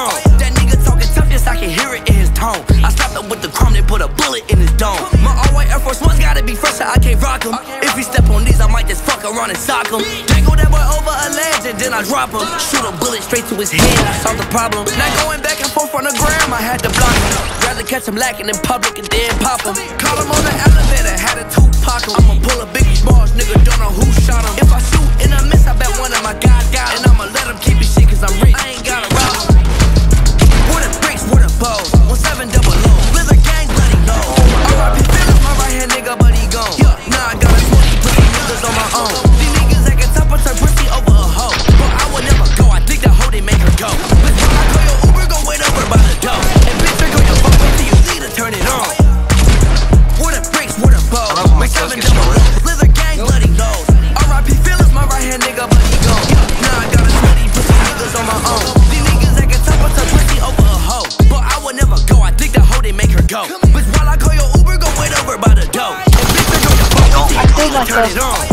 gone. That nigga talking toughness, I can hear it in his tone. I stopped him with the chrome, then put a bullet in his dome. My all white Air Force Ones gotta be fresher, I can't rock him. If he step on these, I might just fuck around and sock him. Dangle that boy over a ledge, and then I drop him. Shoot a bullet straight to his head, I solved the problem. Not going back and forth on the gram, I had to block him. Rather catch him lacking in public and then pop him. Call him on the own. These niggas acting tough, but turn pussy over a hoe. But I would never go, I the hoe, they make her go. I call your Uber, go wait over by the door. And bitch, I call your phone you need to turn it on. Where the bricks, where the bows? Bravo, My seven double. O. Gang, bloody nose. R.I.P. Phillips, my right hand nigga, but he gone. Yeah, I got a 20 pussy niggas on my own. These niggas acting tough, but turn pussy over a hoe. But I would never go, I the hoe, they make her go. Bitch, while I call your Uber, go wait over by the door. And bitch, I call